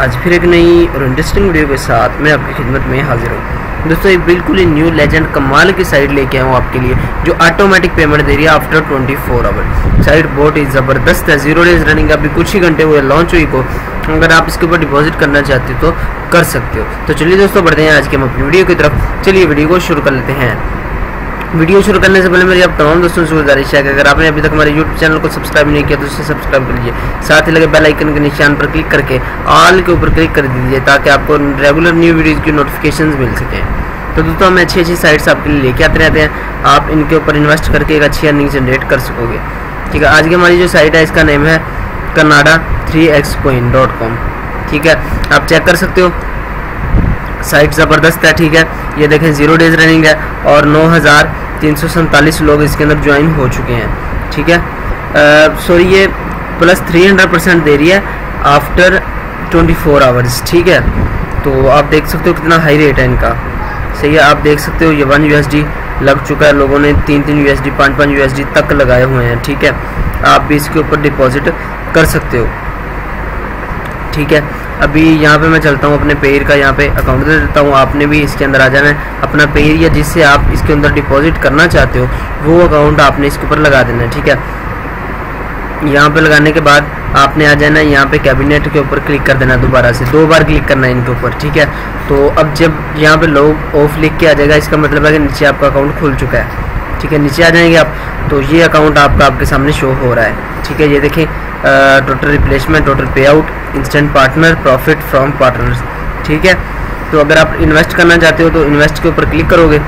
आज फिर एक नई और इंटरेस्टिंग वीडियो के साथ मैं आपकी खिदमत में हाजिर हूँ। दोस्तों ये बिल्कुल ही न्यू लेजेंड कमाल की साइड लेके आया हूँ आपके लिए, जो ऑटोमेटिक पेमेंट दे रही है आफ्टर 24 फोर आवर साइड बहुत ही ज़बरदस्त है ज़ीरो डेज़ रनिंग अभी कुछ ही घंटे हुए लॉन्च हुई को। अगर आप इसके ऊपर डिपॉजिट करना चाहते हो तो कर सकते हो। तो चलिए दोस्तों, बढ़ते हैं आज के हम अपनी वीडियो की तरफ़। चलिए वीडियो को शुरू कर लेते हैं। वीडियो शुरू करने से पहले मेरी आप तमाम दोस्तों से गुजारिश है कि अगर आपने अभी तक हमारे यूट्यूब चैनल को सब्सक्राइब नहीं किया तो उसे सब्सक्राइब कर लीजिए। साथ ही लगे बेल आइकन के निशान पर क्लिक करके ऑल के ऊपर क्लिक कर दीजिए ताकि आपको रेगुलर न्यू वीडियोज़ की नोटिफिकेशन मिल सकें। तो दोस्तों, हमें अच्छी अच्छी साइट्स आपके लिए लेके आते रहते हैं। आप इनके ऊपर इन्वेस्ट करके एक अच्छी अर्निंग जनरेट कर सकोगे। ठीक है, आज की हमारी जो साइट है, इसका नेम है कनाडा थ्री डॉट कॉम ठीक है, आप चेक कर सकते हो। साइट ज़बरदस्त है, ठीक है? ये देखें ज़ीरो डेज़ रनिंग है और नौ हज़ार तीन सौ सैंतालीस लोग इसके अंदर ज्वाइन हो चुके हैं, ठीक है? सॉरी ये प्लस थ्री हंड्रेड परसेंट दे रही है आफ्टर ट्वेंटी फोर आवर्स ठीक है? तो आप देख सकते हो कितना हाई रेट है इनका। सही है, आप देख सकते हो ये वन यू लग चुका है, लोगों ने तीन तीन यू एस डी पाँच पाँच यू तक लगाए हुए हैं, ठीक है? आप भी इसके ऊपर डिपॉजिट कर सकते हो, ठीक है? अभी यहाँ पे मैं चलता हूँ अपने पेयर का यहाँ पे अकाउंट दे देता हूँ। आपने भी इसके अंदर आ जाना है। अपना पेयर या जिससे आप इसके अंदर डिपॉजिट करना चाहते हो, वो अकाउंट आपने इसके ऊपर लगा देना है, ठीक है? यहाँ पे लगाने के बाद आपने आ जाना है, यहाँ पे कैबिनेट के ऊपर क्लिक कर देना दोबारा से। दो बार क्लिक करना है इनके ऊपर, ठीक है? तो अब जब यहाँ पे लोग ऑफ़ लिख के आ जाएगा, इसका मतलब है कि नीचे आपका अकाउंट खुल चुका है, ठीक है? नीचे आ जाएँगे आप तो ये अकाउंट आपका आपके सामने शो हो रहा है, ठीक है? ये देखें total replacement total pay out instant partner profit from partners ठीक है? तो अगर आप इन्वेस्ट करना चाहते हो तो इन्वेस्ट के ऊपर क्लिक करोगे।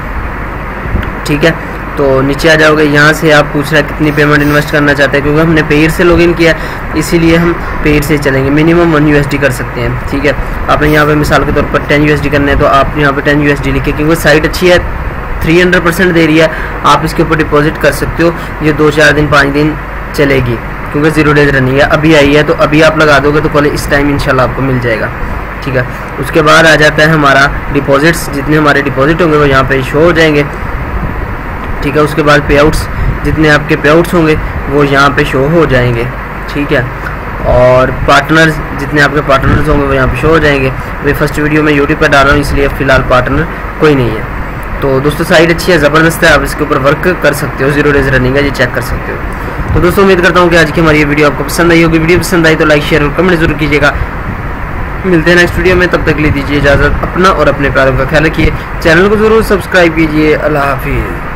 ठीक है? तो नीचे आ जाओगे। यहाँ से आप पूछ रहे हैं कितनी पेमेंट इन्वेस्ट करना चाहते हैं, क्योंकि हमने पेयर से लॉगिन किया इसीलिए हम पेयर से चलेंगे। मिनिमम वन यू कर सकते हैं। ठीक है? आपने यहाँ पे मिसाल के तौर पर टेन यू करना है तो आप यहाँ पे टेन यू लिखे, क्योंकि साइट अच्छी है थ्री हंड्रेड परसेंट दे रही है। आप इसके ऊपर डिपॉजिट कर सकते हो। ये दो चार दिन, पाँच दिन चलेगी। क्योंकि ज़ीरो डेज़ रनिंग है। अभी आई है तो अभी आप लगा दोगे तो कल इस टाइम इंशाल्लाह आपको मिल जाएगा। ठीक है? उसके बाद आ जाता है हमारा डिपॉजिट्स जितने हमारे डिपॉजिट होंगे, वो यहाँ पे शो हो जाएँगे। ठीक है? उसके बाद पे आउट्स जितने आपके पे आउट्स होंगे, वो यहाँ पे शो हो जाएँगे। ठीक है? और पार्टनर्स जितने आपके पार्टनर्स होंगे, वो यहाँ पे शो हो जाएँगे। अभी फ़र्स्ट वीडियो में यूट्यूब पर डाल रहा हूँ, इसलिए फ़िलहाल पार्टनर कोई नहीं है। तो दोस्तों साइड अच्छी है, ज़बरदस्त है, आप इसके ऊपर वर्क कर सकते हो ज़ीरो डेज़ रनिंग है ये चेक कर सकते हो। तो दोस्तों, उम्मीद करता हूँ कि आज की हमारी वीडियो आपको पसंद आई होगी। वीडियो पसंद आई तो लाइक शेयर और कमेंट ज़रूर कीजिएगा। मिलते हैं नेक्स्ट वीडियो में, तब तक ले दीजिए इजाज़त, अपना और अपने प्यारों का ख्याल रखिए। चैनल को ज़रूर सब्सक्राइब कीजिए। अल्लाह हाफिज़।